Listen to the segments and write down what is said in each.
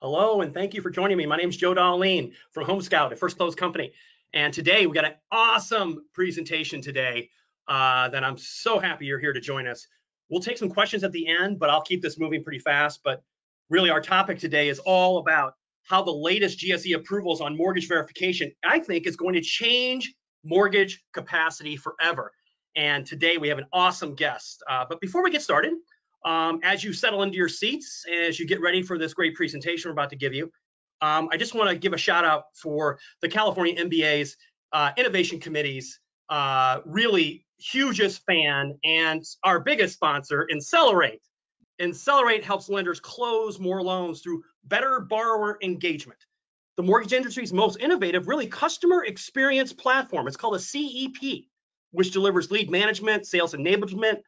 Hello, and thank you for joining me. My name is Joe Dahleen from HomeScout, a FirstClose company. And today we got an awesome presentation today uh, that I'm so happy you're here to join us. We'll take some questions at the end, but I'll keep this moving pretty fast. But really our topic today is all about how the latest GSE approvals on mortgage verification, I think is going to change mortgage capacity forever. And today we have an awesome guest. Uh, but before we get started, um, as you settle into your seats, and as you get ready for this great presentation we're about to give you, um, I just want to give a shout out for the California MBA's uh, innovation committees. Uh, really hugest fan and our biggest sponsor, Insellerate. Insellerate helps lenders close more loans through better borrower engagement. The mortgage industry's most innovative, really customer experience platform. It's called a CEP, which delivers lead management, sales enablement,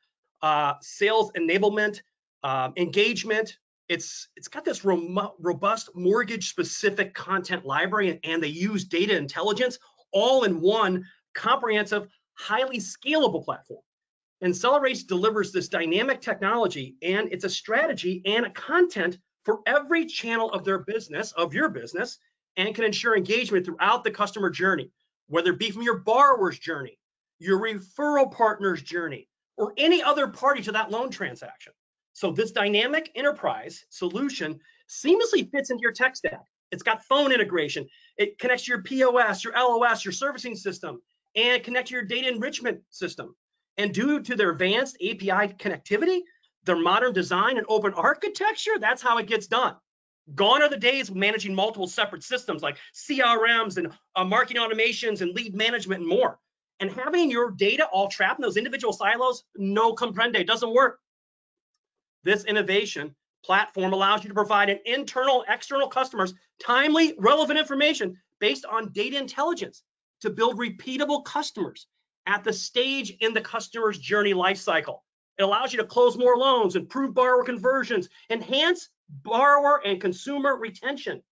uh, sales enablement, um, engagement. It's it's got this robust mortgage specific content library and, and they use data intelligence all in one comprehensive, highly scalable platform. Insellerate delivers this dynamic technology and it's a strategy and a content for every channel of their business, of your business, and can ensure engagement throughout the customer journey, whether it be from your borrower's journey, your referral partner's journey, or any other party to that loan transaction. So this dynamic enterprise solution seamlessly fits into your tech stack. It's got phone integration. It connects to your POS, your LOS, your servicing system, and connect to your data enrichment system. And due to their advanced API connectivity, their modern design and open architecture, that's how it gets done. Gone are the days of managing multiple separate systems like CRMs and uh, marketing automations and lead management and more. And having your data all trapped in those individual silos, no comprende, doesn't work. This innovation platform allows you to provide an internal, external customers timely, relevant information based on data intelligence to build repeatable customers at the stage in the customer's journey lifecycle. It allows you to close more loans, improve borrower conversions, enhance borrower and consumer retention.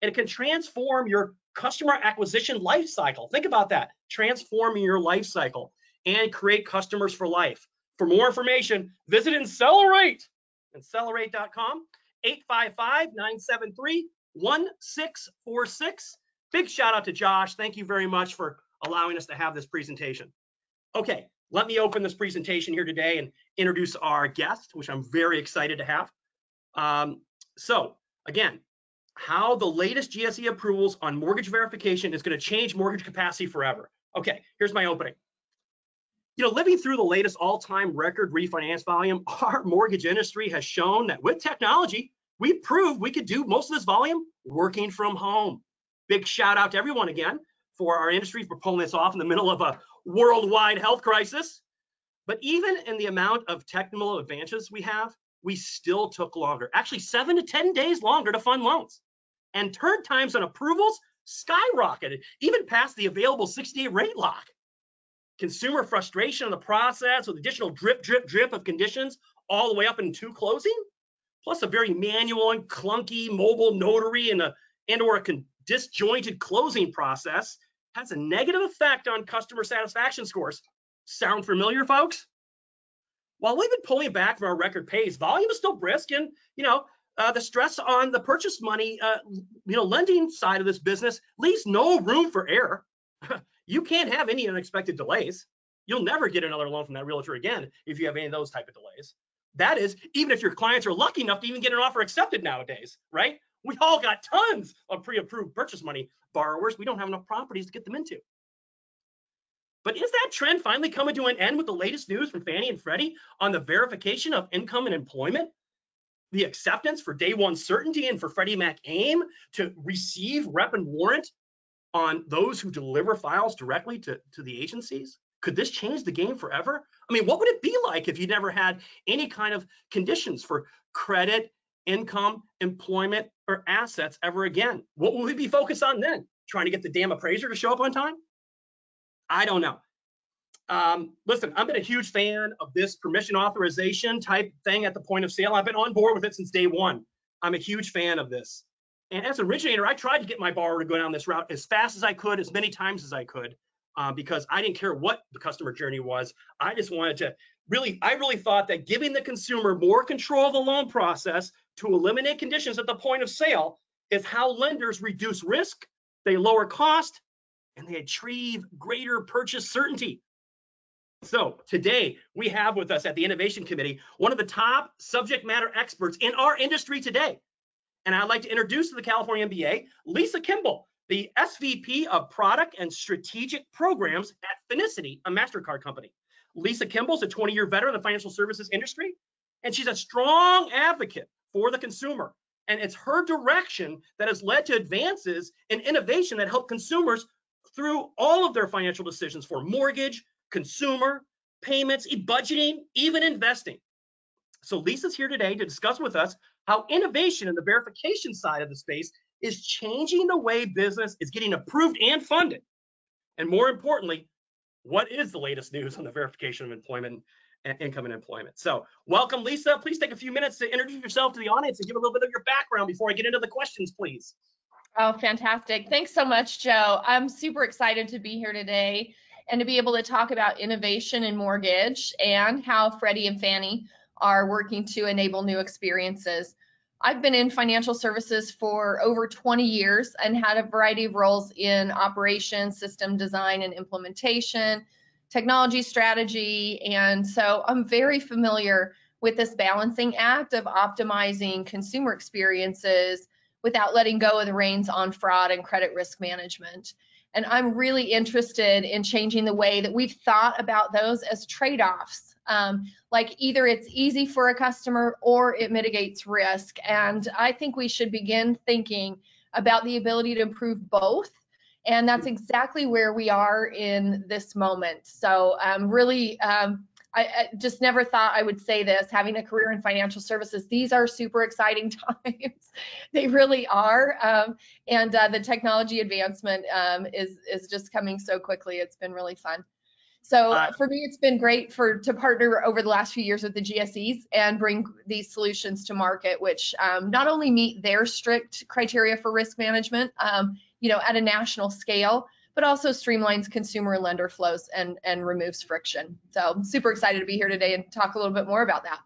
And it can transform your customer acquisition life cycle. Think about that, transforming your life cycle and create customers for life. For more information, visit Insellerate, insellerate.com, 855-973-1646. Big shout out to Josh. Thank you very much for allowing us to have this presentation. Okay, let me open this presentation here today and introduce our guest, which I'm very excited to have. Um, so again, how the latest GSE approvals on mortgage verification is going to change mortgage capacity forever. Okay, here's my opening. You know, living through the latest all-time record refinance volume, our mortgage industry has shown that with technology, we proved we could do most of this volume working from home. Big shout out to everyone again for our industry for pulling this off in the middle of a worldwide health crisis. But even in the amount of technical advances we have, we still took longer, actually seven to 10 days longer to fund loans and turn times on approvals skyrocketed, even past the available 60-day rate lock. Consumer frustration in the process with additional drip, drip, drip of conditions all the way up into closing, plus a very manual and clunky mobile notary and a and or a disjointed closing process has a negative effect on customer satisfaction scores. Sound familiar, folks? While we've been pulling back from our record pace, volume is still brisk and, you know, uh, the stress on the purchase money, uh, you know, lending side of this business leaves no room for error. you can't have any unexpected delays. You'll never get another loan from that realtor again if you have any of those type of delays. That is, even if your clients are lucky enough to even get an offer accepted nowadays, right? We all got tons of pre-approved purchase money borrowers. We don't have enough properties to get them into. But is that trend finally coming to an end with the latest news from Fannie and Freddie on the verification of income and employment? The acceptance for day one certainty and for Freddie Mac AIM to receive rep and warrant on those who deliver files directly to, to the agencies? Could this change the game forever? I mean, what would it be like if you never had any kind of conditions for credit, income, employment, or assets ever again? What would we be focused on then? Trying to get the damn appraiser to show up on time? I don't know. Um, listen, I've been a huge fan of this permission authorization type thing at the point of sale. I've been on board with it since day one. I'm a huge fan of this. And as an originator, I tried to get my borrower to go down this route as fast as I could, as many times as I could, uh, because I didn't care what the customer journey was. I just wanted to really, I really thought that giving the consumer more control of the loan process to eliminate conditions at the point of sale is how lenders reduce risk, they lower cost, and they achieve greater purchase certainty. So today we have with us at the Innovation Committee one of the top subject matter experts in our industry today. And I'd like to introduce to the California MBA, Lisa Kimball, the SVP of Product and Strategic Programs at Finicity, a MasterCard company. Lisa Kimball is a 20-year veteran of the financial services industry, and she's a strong advocate for the consumer. And it's her direction that has led to advances in innovation that help consumers through all of their financial decisions for mortgage, consumer, payments, budgeting, even investing. So Lisa's here today to discuss with us how innovation in the verification side of the space is changing the way business is getting approved and funded. And more importantly, what is the latest news on the verification of employment and income and employment? So welcome, Lisa. Please take a few minutes to introduce yourself to the audience and give a little bit of your background before I get into the questions, please. Oh, fantastic. Thanks so much, Joe. I'm super excited to be here today and to be able to talk about innovation in mortgage and how Freddie and Fannie are working to enable new experiences. I've been in financial services for over 20 years and had a variety of roles in operations, system design and implementation, technology strategy, and so I'm very familiar with this balancing act of optimizing consumer experiences without letting go of the reins on fraud and credit risk management. And I'm really interested in changing the way that we've thought about those as trade offs. Um, like either it's easy for a customer or it mitigates risk. And I think we should begin thinking about the ability to improve both. And that's exactly where we are in this moment. So um, really um, I, I, just never thought I would say this, having a career in financial services. These are super exciting times. they really are. Um, and uh, the technology advancement um, is, is just coming so quickly. It's been really fun. So uh, for me, it's been great for to partner over the last few years with the GSEs and bring these solutions to market, which um, not only meet their strict criteria for risk management, um, you know, at a national scale, but also streamlines consumer and lender flows and, and removes friction. So super excited to be here today and talk a little bit more about that.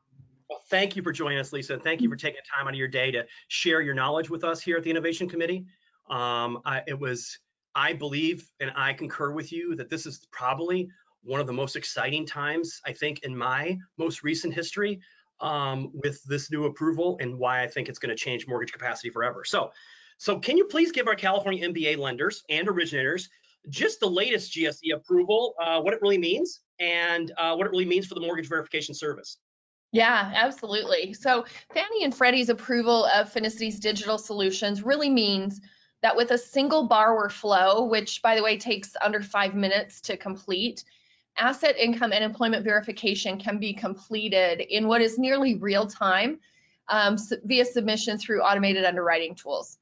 Well, thank you for joining us, Lisa. And Thank you for taking time out of your day to share your knowledge with us here at the Innovation Committee. Um, I, it was, I believe, and I concur with you that this is probably one of the most exciting times, I think, in my most recent history um, with this new approval and why I think it's going to change mortgage capacity forever. So, so can you please give our California MBA lenders and originators just the latest GSE approval, uh, what it really means, and uh, what it really means for the mortgage verification service. Yeah, absolutely. So Fannie and Freddie's approval of Finicity's digital solutions really means that with a single borrower flow, which by the way takes under five minutes to complete, asset income and employment verification can be completed in what is nearly real time um, via submission through automated underwriting tools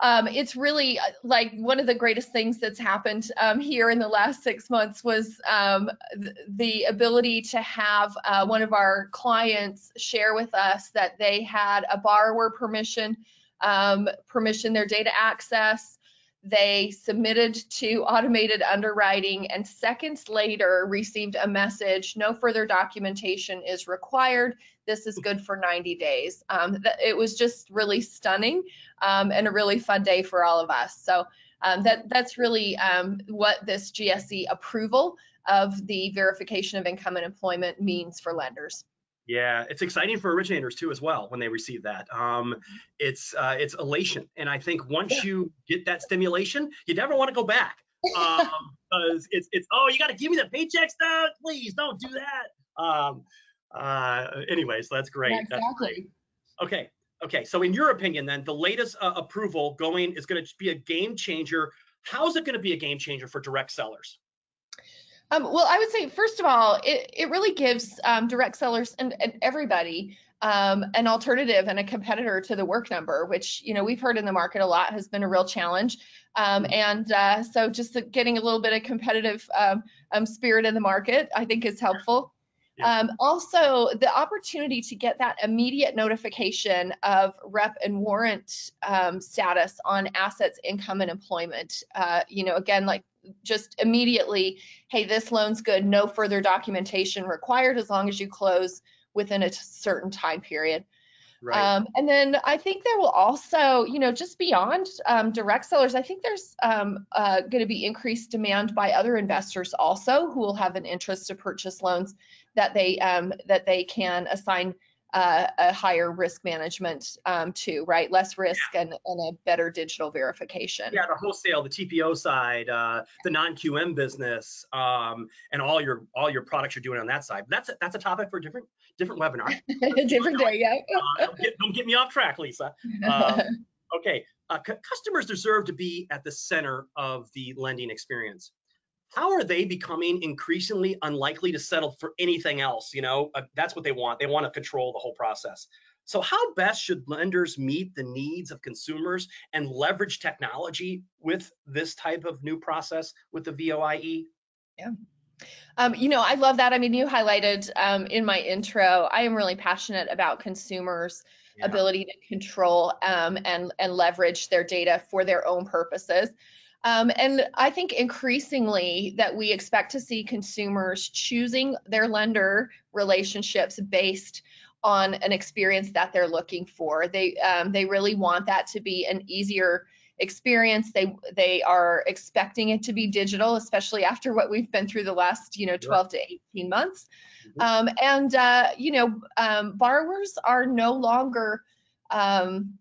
um, it's really uh, like one of the greatest things that's happened um, here in the last six months was um, th the ability to have uh, one of our clients share with us that they had a borrower permission, um, permission their data access. They submitted to automated underwriting and seconds later received a message, no further documentation is required. This is good for 90 days. Um, it was just really stunning um, and a really fun day for all of us. So um, that that's really um, what this GSE approval of the verification of income and employment means for lenders. Yeah, it's exciting for originators too as well when they receive that. Um, it's uh, it's elation, and I think once yeah. you get that stimulation, you never want to go back um, because it's it's oh you got to give me the paychecks now, please don't do that. Um, uh, anyways, that's great. Yeah, exactly. That's great. Okay, okay. So in your opinion, then the latest uh, approval going is going to be a game changer. How is it going to be a game changer for direct sellers? Um, well, I would say, first of all, it, it really gives um, direct sellers and, and everybody um, an alternative and a competitor to the work number, which you know we've heard in the market a lot has been a real challenge. Um, and uh, so just getting a little bit of competitive um, um, spirit in the market, I think is helpful. Yeah. Um, also, the opportunity to get that immediate notification of rep and warrant um, status on assets, income, and employment. Uh, you know, again, like just immediately, hey, this loan's good, no further documentation required as long as you close within a certain time period. Right. Um, and then I think there will also, you know, just beyond um, direct sellers, I think there's um, uh, going to be increased demand by other investors also who will have an interest to purchase loans that they um, that they can assign uh, a higher risk management um, to, right? Less risk and, and a better digital verification. yeah, the wholesale, the TPO side, uh, the non-QM business, um, and all your all your products you're doing on that side. That's a, that's a topic for a different different webinar. A different day, yeah. Uh, don't, get, don't get me off track, Lisa. Um, Okay, uh, cu- customers deserve to be at the center of the lending experience. How are they becoming increasingly unlikely to settle for anything else? You know, uh, that's what they want. They want to control the whole process. So, how best should lenders meet the needs of consumers and leverage technology with this type of new process with the VOIE? Um, you know, I love that. I mean, you highlighted um, in my intro, I am really passionate about consumers' Yeah. ability to control um, and, and leverage their data for their own purposes. Um, and I think increasingly that we expect to see consumers choosing their lender relationships based on an experience that they're looking for. They um, they really want that to be an easier experience. They they are expecting it to be digital, especially after what we've been through the last you know 12 to 18 months. Mhm. Um, and uh, you know um, borrowers are no longer um,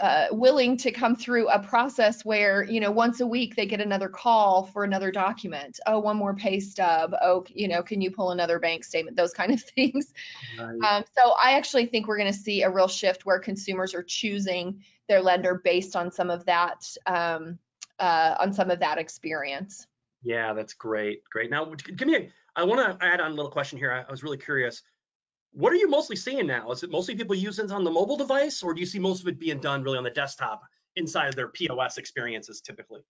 uh, willing to come through a process where you know once a week they get another call for another document. Oh, one more pay stub. Oh, you know, can you pull another bank statement? Those kind of things. Um, so I actually think we're going to see a real shift where consumers are choosing their lender based on some of that um, uh, on some of that experience. Yeah, that's great. Great. Now, give me a, I want to add on a little question here. I, I was really curious. What are you mostly seeing now? Is it mostly people using it on the mobile device, or do you see most of it being done really on the desktop inside of their POS experiences typically?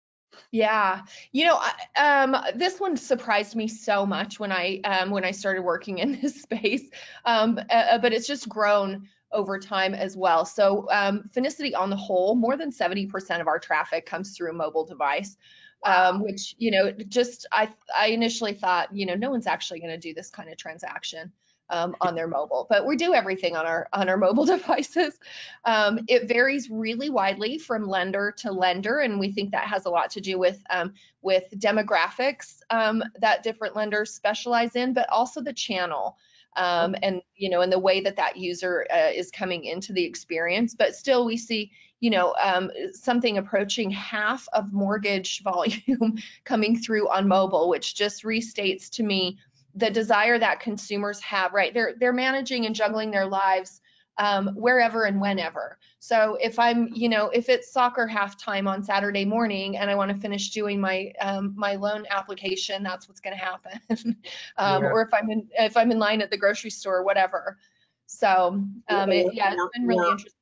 Yeah, you know, I- um, this one surprised me so much when I um, when I started working in this space, um, uh, but it's just grown over time as well. So um, Finicity on the whole, more than 70% of our traffic comes through a mobile device, um, which you know, just I I initially thought, you know, no one's actually going to do this kind of transaction. Um, on their mobile, but we do everything on our on our mobile devices. Um, it varies really widely from lender to lender, and we think that has a lot to do with um, with demographics um, that different lenders specialize in, but also the channel um, and you know and the way that that user uh, is coming into the experience. But still, we see you know um, something approaching half of mortgage volume coming through on mobile, which just restates to me the desire that consumers have. Right, they're they're managing and juggling their lives um, wherever and whenever. So if I'm, you know, if it's soccer halftime on Saturday morning and I want to finish doing my um, my loan application, that's what's going to happen. um, Yeah. Or if I'm in if I'm in line at the grocery store, whatever. So um, it, yeah, Or- it's been really or- interesting.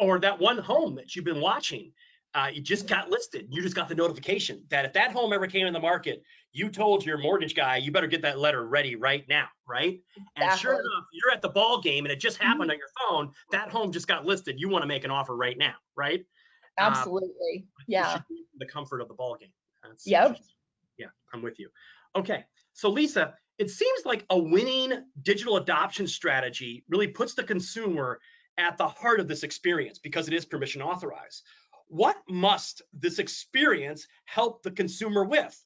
Or that one home that you've been watching, uh, you just got listed. You just got the notification that if that home ever came in the market, you told your mortgage guy, you better get that letter ready right now, right? And sure enough, you're at the ball game and it just happened on your phone. That home just got listed. You want to make an offer right now, right? Uh, Absolutely. Yeah. should do it from The comfort of the ball game. That's- Yep. Yeah, I'm with you. Okay, so Lisa, it seems like a winning digital adoption strategy really puts the consumer at the heart of this experience because it is permission authorized. What must this experience help the consumer with?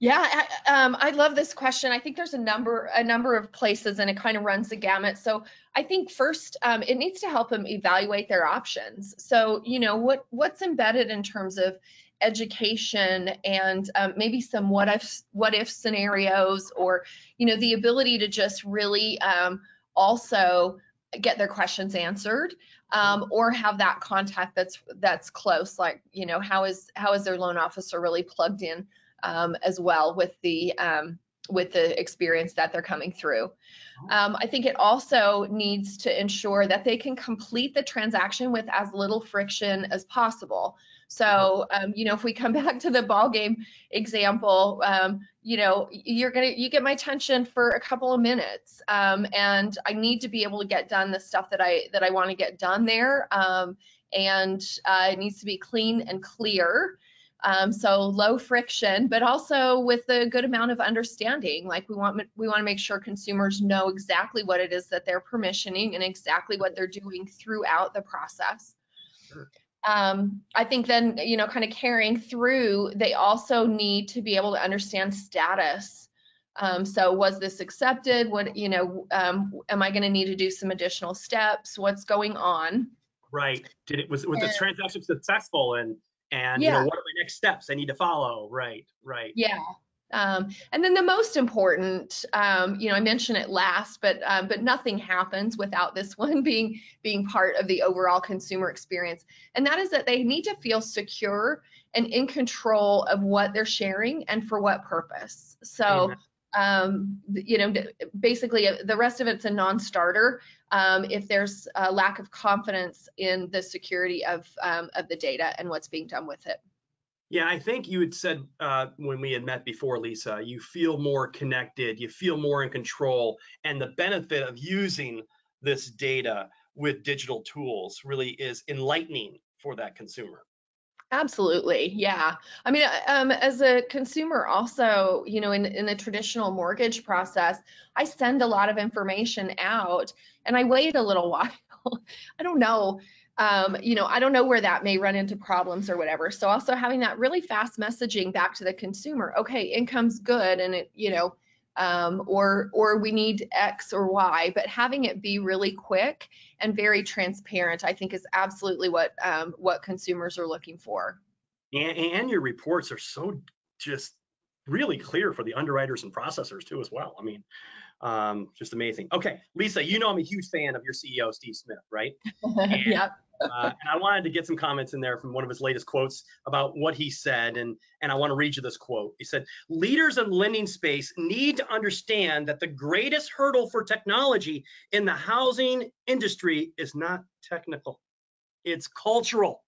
Yeah, I, um, I love this question. I think there's a number a number of places, and it kind of runs the gamut. So I think first, um, it needs to help them evaluate their options. So you know what what's embedded in terms of education and um, maybe some what if what if scenarios, or you know the ability to just really um, also get their questions answered um, or have that contact that's that's close like you know how is how is their loan officer really plugged in um, as well with the um, with the experience that they're coming through. Um, I think it also needs to ensure that they can complete the transaction with as little friction as possible. So, um, you know, if we come back to the ball game example, um, you know, you're gonna you get my attention for a couple of minutes, um, and I need to be able to get done the stuff that I that I want to get done there, um, and uh, it needs to be clean and clear. Um, so low friction, but also with a good amount of understanding. Like we want we want to make sure consumers know exactly what it is that they're permissioning and exactly what they're doing throughout the process. Sure. Um, I think then you know, kind of carrying through, they also need to be able to understand status. Um, so was this accepted? What you know, um, am I going to need to do some additional steps? What's going on? Right. Did it was was And- the transaction successful and and you know what are my next steps I need to follow? Right. Right. Yeah. Um, and then the most important, um, you know, I mentioned it last, but um, but nothing happens without this one being being part of the overall consumer experience, and that is that they need to feel secure and in control of what they're sharing and for what purpose. So, Amen. Um, you know, basically the rest of it's a non-starter um, if there's a lack of confidence in the security of um, of the data and what's being done with it. Yeah, I think you had said uh, when we had met before, Lisa, you feel more connected, you feel more in control, and the benefit of using this data with digital tools really is enlightening for that consumer. Absolutely, yeah. I mean, um, as a consumer, also, you know, in in the traditional mortgage process, I send a lot of information out, and I wait a little while. I don't know, um, you know, I don't know where that may run into problems or whatever. So also having that really fast messaging back to the consumer. Okay, income's good, and it, you know, um, or or we need X or Y, but having it be really quick and very transparent, I think is absolutely what um, what consumers are looking for. And, and your reports are so just really clear for the underwriters and processors too as well. I mean, um, just amazing. Okay, Lisa, you know I'm a huge fan of your CEO, Steve Smith, right? yep. Uh, and I wanted to get some comments in there from one of his latest quotes about what he said, and and I want to read you this quote. He said, "Leaders in lending space need to understand that the greatest hurdle for technology in the housing industry is not technical, it's cultural."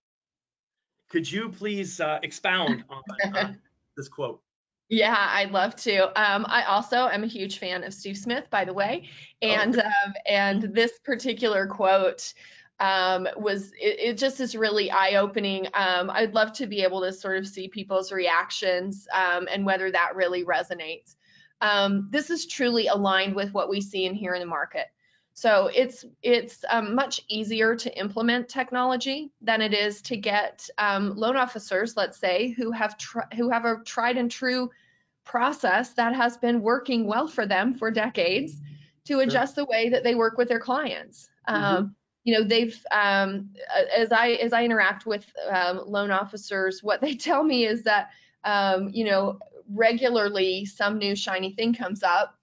Could you please uh, expound on, on this quote? Yeah, I'd love to. Um, I also am a huge fan of Steve Smith, by the way, and um, and this particular quote um, was it, it just is really eye-opening. Um, I'd love to be able to sort of see people's reactions um, and whether that really resonates. Um, this is truly aligned with what we see and hear in the market. So it's it's um, much easier to implement technology than it is to get um, loan officers, let's say, who have tr- who have a tried and true process that has been working well for them for decades to adjust the way that they work with their clients. Um, you know, they've um, as I as I interact with um, loan officers, what they tell me is that um, you know regularly some new shiny thing comes up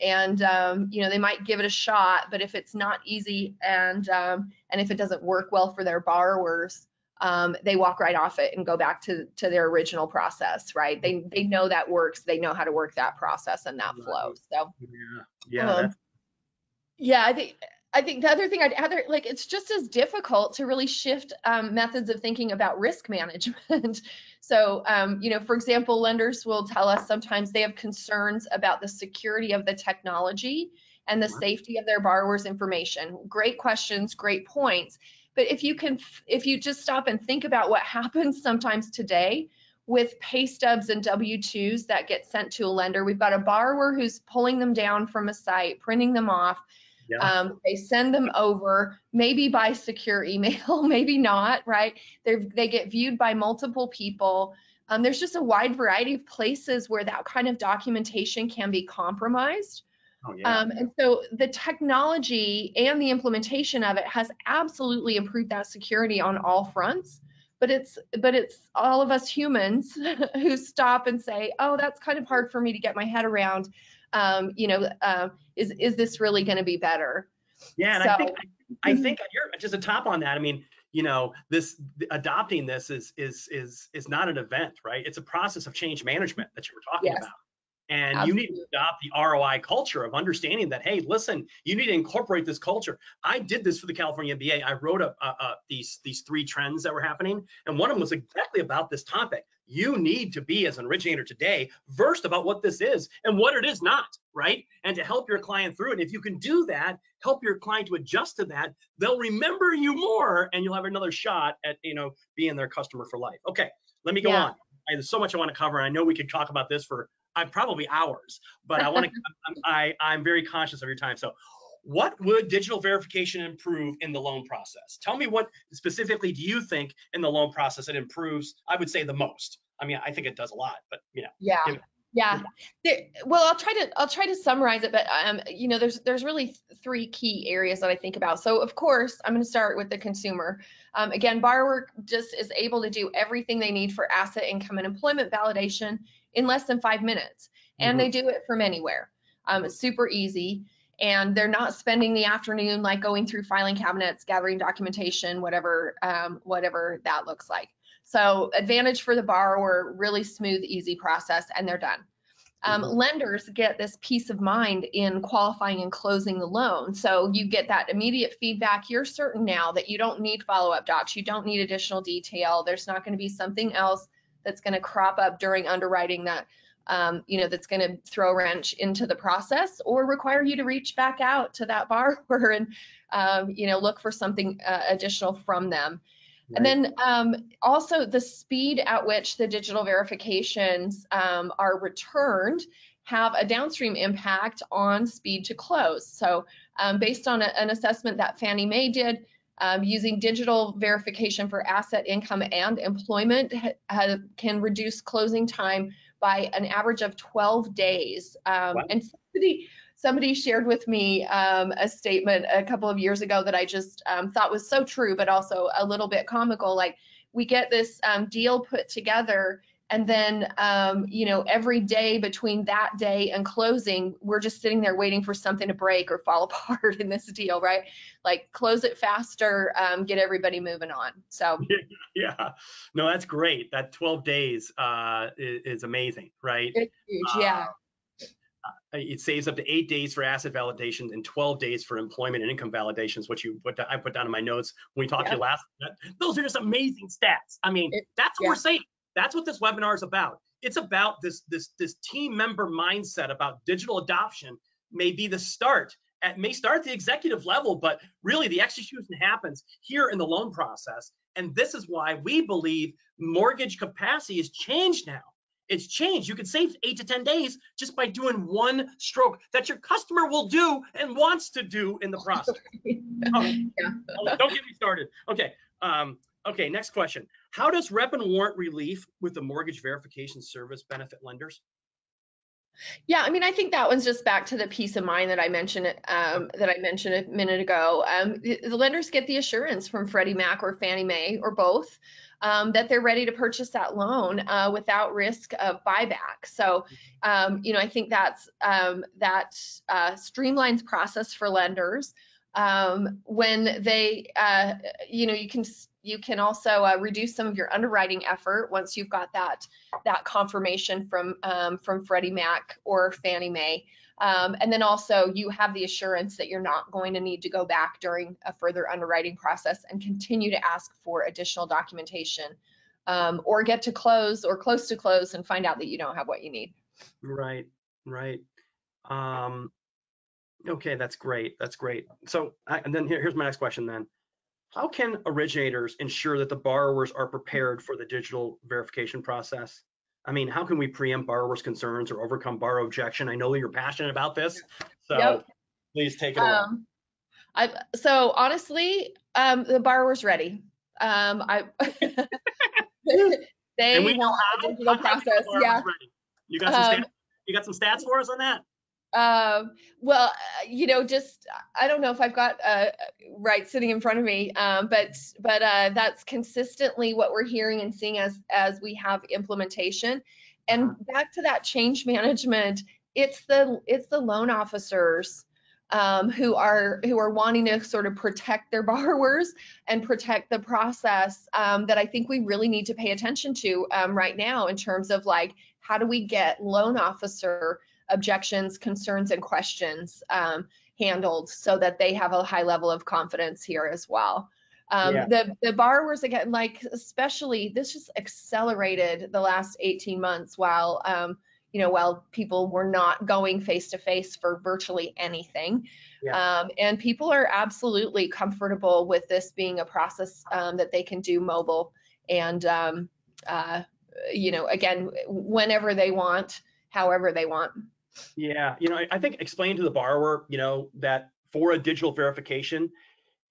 and um, you know they might give it a shot but if it's not easy and um, and if it doesn't work well for their borrowers um, they walk right off it and go back to to their original process right? They they know that works. They know how to work that process and that flow. So Yeah, yeah, yeah i think i think the other thing i'd add like it's just as difficult to really shift um, methods of thinking about risk management. So um, you know for example lenders will tell us sometimes they have concerns about the security of the technology and the safety of their borrowers information. Great questions great points. But if you can if you just stop and think about what happens sometimes today with pay stubs and w2s that get sent to a lender we've got a borrower who's pulling them down from a site printing them off yeah. um, they send them over, maybe by secure email, maybe not, right? They they get viewed by multiple people. Um, there's just a wide variety of places where that kind of documentation can be compromised. oh, yeah. Um, and so the technology and the implementation of it has absolutely improved that security on all fronts. But it's but it's all of us humans who stop and say, oh, that's kind of hard for me to get my head around. Um, you know, uh, is is this really going to be better? Yeah, and I think So- I think you're just a top on that. I mean, you know, this adopting this is is is is not an event, right? It's a process of change management that you were talking Yes. about. And you need to adopt the ROI culture of understanding that, hey, listen, you need to incorporate this culture. I did this for the California MBA. I wrote up uh, uh, these these three trends that were happening, and one of them was exactly about this topic. You need to be, as an originator today, versed about what this is and what it is not, right? And to help your client through it. If you can do that, help your client to adjust to that, they'll remember you more, and you'll have another shot at you know being their customer for life. Okay, let me go yeah. on. There's so much I want to cover. I know we could talk about this for I'm probably hours, but I want to, I, I'm very conscious of your time. So what would digital verification improve in the loan process? Tell me what specifically do you think in the loan process it improves? I would say the most. I mean, I think it does a lot, but you know. Yeah. Yeah. There, well, I'll try to I'll try to summarize it, but um, you know, there's there's really three key areas that I think about. So of course, I'm going to start with the consumer. Um, again, borrower just is able to do everything they need for asset income and employment validation in less than five minutes. And mm-hmm. they do it from anywhere. Um, it's super easy. And they're not spending the afternoon like going through filing cabinets, gathering documentation, whatever, um, whatever that looks like. So advantage for the borrower, really smooth, easy process, and they're done. Um, mm-hmm. Lenders get this peace of mind in qualifying and closing the loan. So you get that immediate feedback. You're certain now that you don't need follow up docs, you don't need additional detail. There's not going to be something else that's going to crop up during underwriting that um, you know that's going to throw a wrench into the process or require you to reach back out to that borrower and um, you know look for something uh, additional from them right. and then um, also the speed at which the digital verifications um, are returned have a downstream impact on speed to close so um, based on a, an assessment that fannie mae did um, using digital verification for asset income and employment can reduce closing time by an average of 12 days. Um, wow. And somebody, somebody shared with me um, a statement a couple of years ago that I just um, thought was so true, but also a little bit comical. Like we get this um, deal put together and then um, you know every day between that day and closing we're just sitting there waiting for something to break or fall apart in this deal right like close it faster um, get everybody moving on so yeah no that's great that 12 days uh, is, is, amazing right it's huge uh, yeah uh, it saves up to eight days for asset validation and 12 days for employment and income validations, which you what I put down in my notes when we talked to you last. That, those are just amazing stats. I mean, it, that's what yeah. we're saying. That's what this webinar is about. It's about this, this, this team member mindset about digital adoption may be the start at may start at the executive level, but really the execution happens here in the loan process. And this is why we believe mortgage capacity has changed now. It's changed. You can save eight to 10 days just by doing one stroke that your customer will do and wants to do in the process. oh, yeah. don't get me started. Okay. Um, Okay, next question. How does rep and warrant relief with the mortgage verification service benefit lenders? Yeah, I mean, I think that one's just back to the peace of mind that I mentioned um, that I mentioned a minute ago. Um, the, the, lenders get the assurance from Freddie Mac or Fannie Mae or both um, that they're ready to purchase that loan uh, without risk of buyback. So, um, you know, I think that's um, that uh, streamlines process for lenders um, when they, uh, you know, you can you can also uh, reduce some of your underwriting effort once you've got that that confirmation from um, from Freddie Mac or Fannie Mae. Um, and then also you have the assurance that you're not going to need to go back during a further underwriting process and continue to ask for additional documentation um, or get to close or close to close and find out that you don't have what you need. Right, right. Um, okay, that's great. That's great. So, I, and then here, here's my next question then. How can originators ensure that the borrowers are prepared for the digital verification process? I mean, how can we preempt borrowers' concerns or overcome borrower objection? I know you're passionate about this, so yep. please take it um, I, so honestly, um, the borrower's ready. Um, I they and we know how digital process. Yeah. Ready. You got some um, stats, you got some stats for us on that? Um, well, uh, you know, just I don't know if I've got uh, right sitting in front of me, um, but but uh, that's consistently what we're hearing and seeing as as we have implementation. And uh-huh. back to that change management, it's the it's the loan officers um, who are who are wanting to sort of protect their borrowers and protect the process um, that I think we really need to pay attention to um, right now in terms of like how do we get loan officer objections, concerns, and questions um, handled so that they have a high level of confidence here as well. Um, Yeah. the, the borrowers again, like especially this just accelerated the last 18 months while um, you know while people were not going face to face for virtually anything. Yeah. Um, and people are absolutely comfortable with this being a process um, that they can do mobile and um, uh, you know again whenever they want, however they want. Yeah, you know, I, think explain to the borrower, you know, that for a digital verification,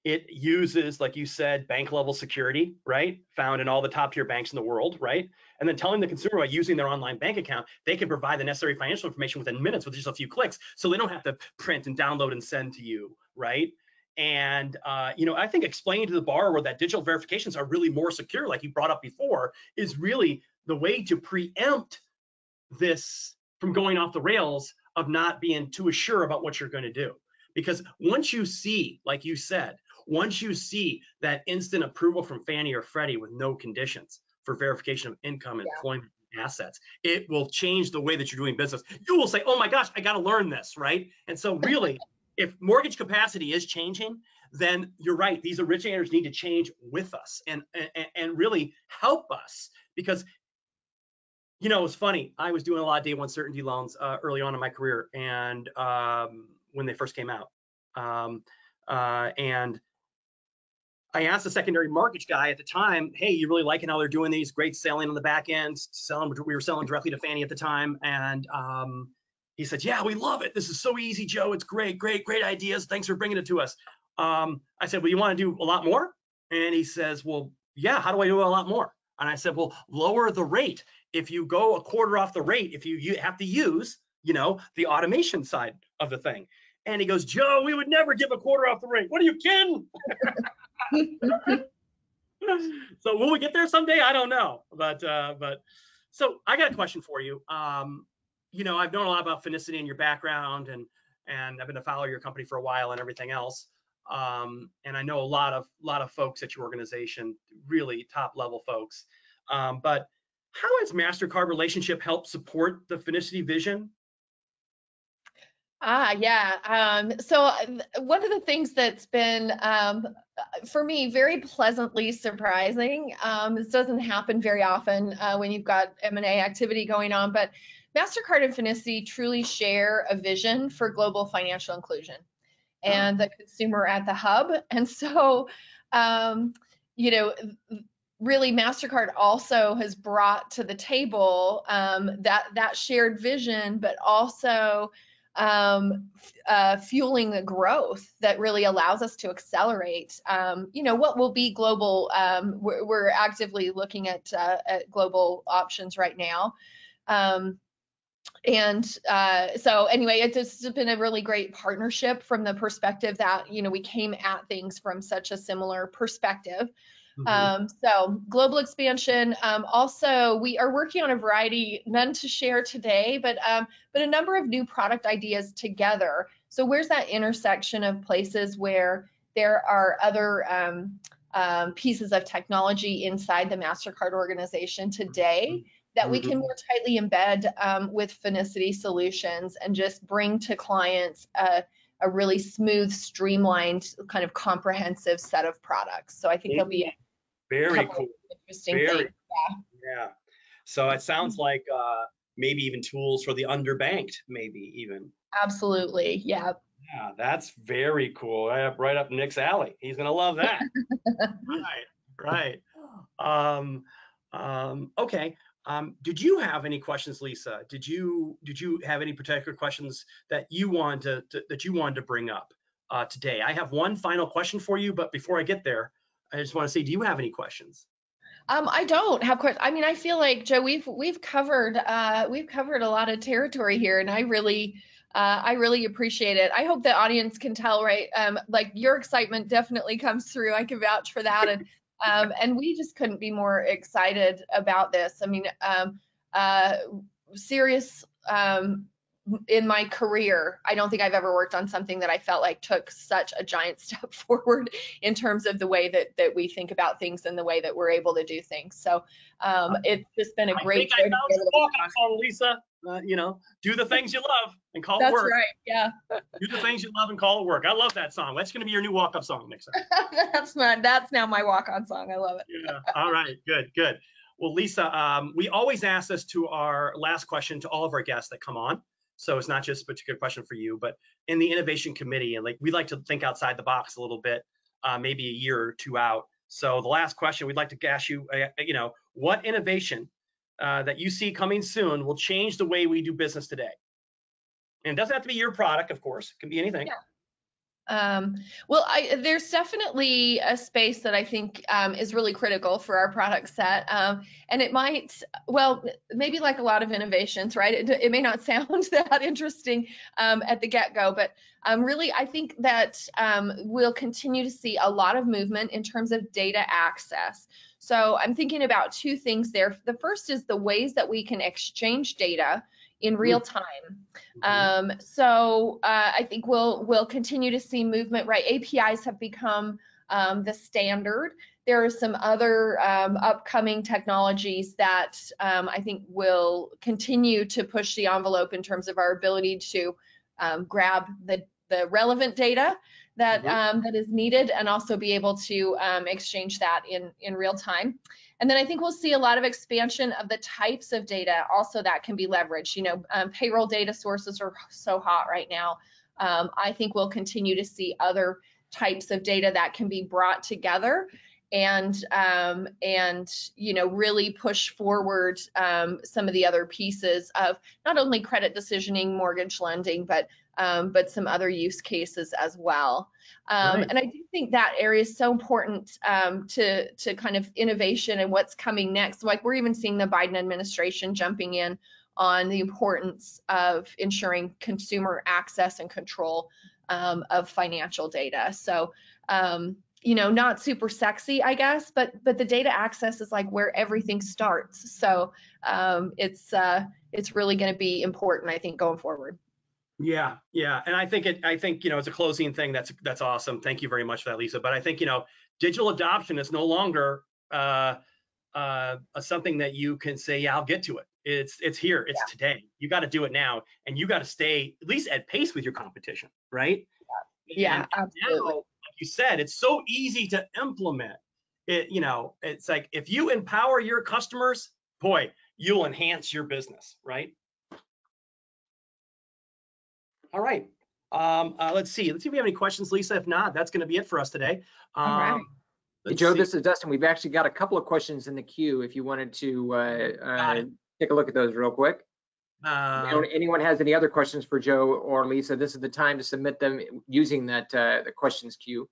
it uses, like you said, bank level security, right? Found in all the top tier banks in the world, right? And then telling the consumer by using their online bank account, they can provide the necessary financial information within minutes with just a few clicks. So they don't have to print and download and send to you, right? And uh, you know, I think explaining to the borrower that digital verifications are really more secure, like you brought up before, is really the way to preempt this from going off the rails of not being too sure about what you're going to do. Because once you see, like you said, once you see that instant approval from Fannie or Freddie with no conditions for verification of income, Yeah. employment, assets, it will change the way that you're doing business. You will say, oh my gosh, I got to learn this, right? And so, really, if mortgage capacity is changing, then you're right. These originators need to change with us and, and, and really help us because you know, it's funny. I was doing a lot of day one certainty loans uh, early on in my career, and um, when they first came out, um, uh, and I asked the secondary mortgage guy at the time, "Hey, you really liking how they're doing these? Great selling on the back end, selling. We were selling directly to Fannie at the time, and um, he said, "Yeah, we love it. This is so easy, Joe. It's great, great, great ideas. Thanks for bringing it to us." Um, I said, "Well, you want to do a lot more?" And he says, "Well, yeah. How do I do a lot more?" And I said, "Well, lower the rate." If you go a quarter off the rate, if you, you have to use, you know, the automation side of the thing. And he goes, Joe, we would never give a quarter off the rate. What are you kidding? so will we get there someday? I don't know. But uh, but so I got a question for you. Um, you know, I've known a lot about Finicity and your background and and I've been a follower of your company for a while and everything else. Um, and I know a lot of lot of folks at your organization, really top level folks. Um, but how has MasterCard relationship helped support the Finicity vision? Ah, yeah. Um, so uh, one of the things that's been um, uh, for me very pleasantly surprising. Um, this doesn't happen very often uh, when you've got M&A activity going on, but Mastercard and Finicity truly share a vision for global financial inclusion and the consumer at the hub. And so, um, you know, really Mastercard also has brought to the table um, that that shared vision, but also um, uh, fueling the growth that really allows us to accelerate. Um, you know what will be global. Um, we're, we're, actively looking at, uh, at global options right now. Um, and uh, so anyway, it's just been a really great partnership from the perspective that you know we came at things from such a similar perspective. Mm-hmm. Um, so global expansion. Um, also, we are working on a variety, none to share today, but um, but a number of new product ideas together. So where's that intersection of places where there are other um, um, pieces of technology inside the Mastercard organization today that we can more tightly embed um, with Finicity solutions and just bring to clients a, a really smooth, streamlined, kind of comprehensive set of products. So I think there'll be very cool. Interesting very, things. Yeah. yeah. So it sounds like uh, maybe even tools for the underbanked, maybe even. Absolutely. Yeah. Yeah, that's very cool. Right up, right up Nick's alley. He's gonna love that. right, right. Um, um, okay. Um, did you have any questions, Lisa? Did you did you have any particular questions that you wanted to, to that you wanted to bring up uh, today? I have one final question for you, but before I get there, I just want to say, do you have any questions? Um, I don't have questions. I mean, I feel like Joe, we've we've covered uh, we've covered a lot of territory here, and I really uh, I really appreciate it. I hope the audience can tell, right? Um, like your excitement definitely comes through. I can vouch for that, and um, and we just couldn't be more excited about this. I mean, um, uh, serious um, in my career, I don't think I've ever worked on something that I felt like took such a giant step forward in terms of the way that that we think about things and the way that we're able to do things. So um, it's just been a great. I think I found the song, Lisa. Uh, you know, do the things you love and call That's it work. That's right. Yeah. do the things you love and call it work. I love that song. That's going to be your new walk-up song, Nixa. that's my. That's now my walk-on song. I love it. Yeah. All right. Good. Good. Well, Lisa, um, we always ask this to our last question to all of our guests that come on. So it's not just a particular question for you, but in the innovation committee, and like we like to think outside the box a little bit, uh, maybe a year or two out. So the last question we'd like to ask you, uh, you know, what innovation uh, that you see coming soon will change the way we do business today? And it doesn't have to be your product, of course. It can be anything. Yeah. Um, well, I, there's definitely a space that I think um, is really critical for our product set. Um, and it might, well, maybe like a lot of innovations, right? It, it may not sound that interesting um, at the get go, but um, really, I think that um, we'll continue to see a lot of movement in terms of data access. So I'm thinking about two things there. The first is the ways that we can exchange data in mm-hmm. real time. Um, so uh, I think we'll we'll continue to see movement. Right, APIs have become um, the standard. There are some other um, upcoming technologies that um, I think will continue to push the envelope in terms of our ability to um, grab the the relevant data that mm-hmm. um, that is needed and also be able to um, exchange that in in real time. And then I think we'll see a lot of expansion of the types of data also that can be leveraged. You know, um, payroll data sources are so hot right now. Um, I think we'll continue to see other types of data that can be brought together and um, and you know really push forward um, some of the other pieces of not only credit decisioning, mortgage lending, but um, but some other use cases as well. Um, right. And I do think that area is so important um, to to kind of innovation and what's coming next. Like we're even seeing the Biden administration jumping in on the importance of ensuring consumer access and control um, of financial data. So um, you know not super sexy i guess but but the data access is like where everything starts so um, it's uh, it's really going to be important i think going forward yeah yeah and i think it i think you know it's a closing thing that's that's awesome thank you very much for that lisa but i think you know digital adoption is no longer uh, uh, something that you can say yeah i'll get to it it's it's here it's yeah. today you got to do it now and you got to stay at least at pace with your competition right yeah, yeah absolutely now, you said, it's so easy to implement. It, you know, it's like if you empower your customers, boy, you'll enhance your business, right? All right. Um, uh, let's see. Let's see if we have any questions, Lisa. If not, that's going to be it for us today. Um, All right. Hey, Joe, see. this is Dustin. We've actually got a couple of questions in the queue. If you wanted to uh, uh, take a look at those real quick. Uh, anyone has any other questions for Joe or Lisa, this is the time to submit them using that uh, the questions queue.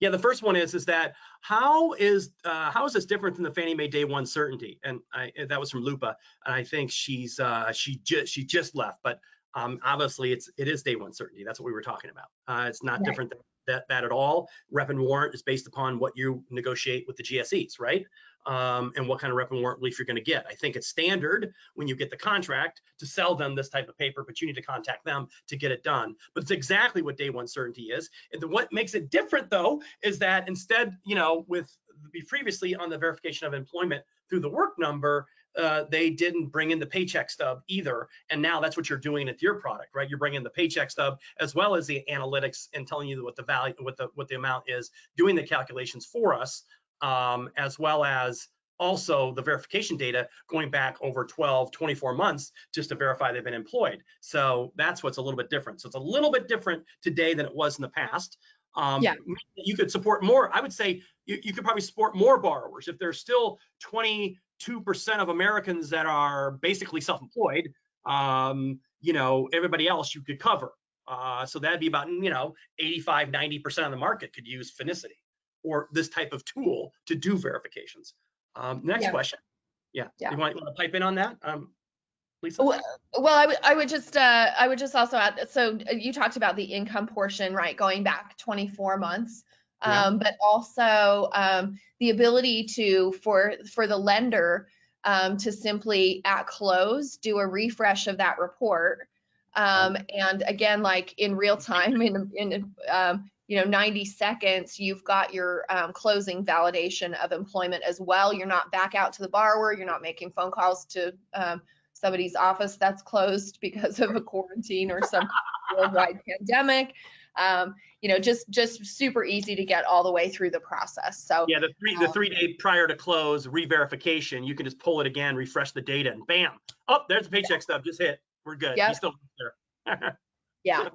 Yeah, the first one is is that how is uh, how is this different than the Fannie Mae Day One Certainty? And I, that was from Lupa, and I think she's uh, she just she just left, but um, obviously it's it is Day One Certainty. That's what we were talking about. Uh, it's not right. different than that, that at all. Rep and warrant is based upon what you negotiate with the GSEs, right? um, and what kind of rep and warrant relief you're going to get. I think it's standard when you get the contract to sell them this type of paper, but you need to contact them to get it done. But it's exactly what day one certainty is. And the, what makes it different though is that instead, you know, with the previously on the verification of employment through the work number, uh, they didn't bring in the paycheck stub either. And now that's what you're doing at your product, right? You're bringing the paycheck stub as well as the analytics and telling you what the value, what the what the amount is, doing the calculations for us um, as well as also the verification data going back over 12, 24 months just to verify they've been employed. So that's what's a little bit different. So it's a little bit different today than it was in the past. Um, yeah. You could support more. I would say you, you could probably support more borrowers. If there's still 22% of Americans that are basically self-employed, um, you know, everybody else you could cover. Uh, so that'd be about, you know, 85, 90% of the market could use Finicity or this type of tool to do verifications. Um, next yeah. question. Yeah. yeah. You, want, you want to pipe in on that? Um, Lisa? Well, well I, would, I would just uh, I would just also add. So uh, you talked about the income portion, right? Going back 24 months, yeah. but also um, the ability to for for the lender um, to simply at close do a refresh of that report Um, and again, like in real time, in, in um, you know 90 seconds, you've got your um, closing validation of employment as well. You're not back out to the borrower. You're not making phone calls to um, somebody's office that's closed because of a quarantine or some worldwide pandemic. Um, you know, just just super easy to get all the way through the process. So yeah, the three the three day prior to close re-verification, you can just pull it again, refresh the data, and bam, oh, there's the paycheck stub just hit. We're good. Yep. Still there. yeah.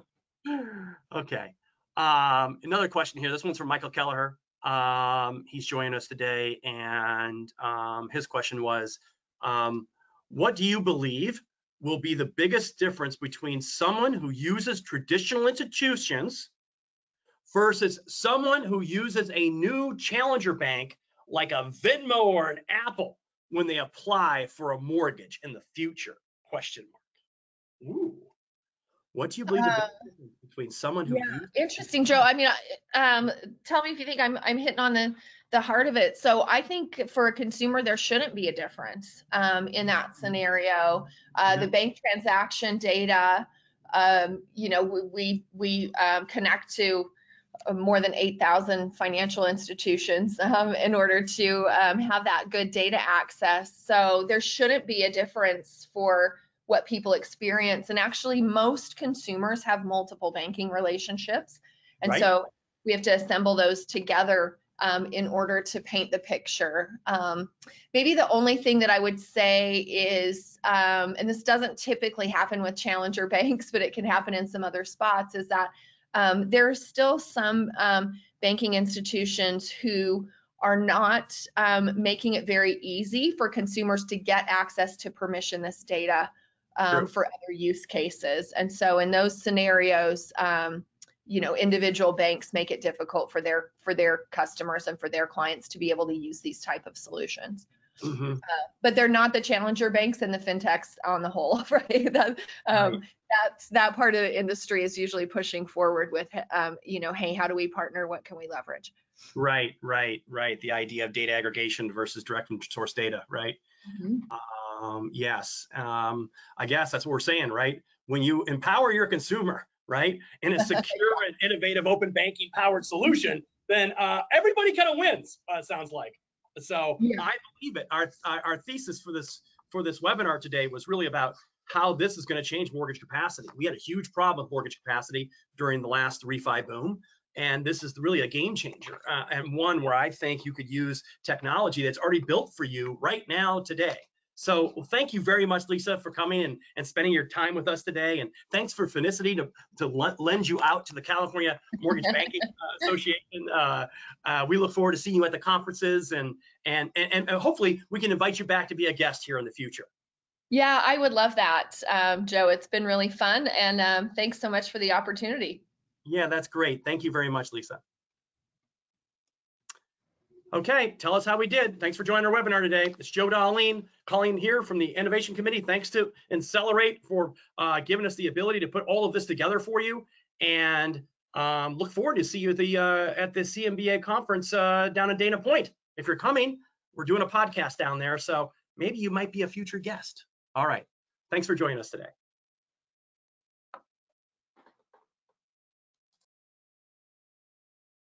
okay. Um, another question here. This one's from Michael Kelleher. Um, he's joining us today, and um, his question was, um, what do you believe will be the biggest difference between someone who uses traditional institutions versus someone who uses a new challenger bank like a Venmo or an Apple when they apply for a mortgage in the future? Question mark. Ooh. What do you believe uh, between someone who yeah, interesting, Joe? I mean, um, tell me if you think I'm I'm hitting on the the heart of it. So I think for a consumer, there shouldn't be a difference um, in that scenario. Uh, the bank transaction data, um, you know, we we, we um, connect to uh, more than 8,000 financial institutions um, in order to um, have that good data access. So there shouldn't be a difference for what people experience. And actually, most consumers have multiple banking relationships. And right. so we have to assemble those together um, in order to paint the picture. Um, maybe the only thing that I would say is, um, and this doesn't typically happen with challenger banks, but it can happen in some other spots, is that um, there are still some um, banking institutions who are not um, making it very easy for consumers to get access to permissionless data um, for other use cases. And so in those scenarios, um, you know, individual banks make it difficult for their for their customers and for their clients to be able to use these type of solutions. Mm-hmm. Uh, but they're not the challenger banks and the fintechs on the whole, right? that, um, right. That's that part of the industry is usually pushing forward with, um, you know, hey, how do we partner? What can we leverage? Right, right, right. The idea of data aggregation versus direct from source data, right? Mm-hmm. Um, yes, um, I guess that's what we're saying, right? When you empower your consumer, right, in a secure and innovative open banking powered solution, then uh, everybody kind of wins. Uh, sounds like. So yeah. I believe it. Our, our thesis for this for this webinar today was really about how this is going to change mortgage capacity. We had a huge problem with mortgage capacity during the last refi boom. And this is really a game changer uh, and one where I think you could use technology that's already built for you right now today. So well, thank you very much, Lisa, for coming and, and spending your time with us today. And thanks for Finicity to, to lend you out to the California Mortgage Banking uh, Association. Uh, uh, we look forward to seeing you at the conferences and, and, and, and hopefully we can invite you back to be a guest here in the future. Yeah, I would love that, um, Joe. It's been really fun. And um, thanks so much for the opportunity. Yeah, that's great. Thank you very much, Lisa. Okay, tell us how we did. Thanks for joining our webinar today. It's Joe Dahleen calling here from the Innovation Committee. Thanks to Insellerate for uh, giving us the ability to put all of this together for you. And um, look forward to see you at the uh, at the CMBA conference uh, down in Dana Point. If you're coming, we're doing a podcast down there, so maybe you might be a future guest. All right. Thanks for joining us today.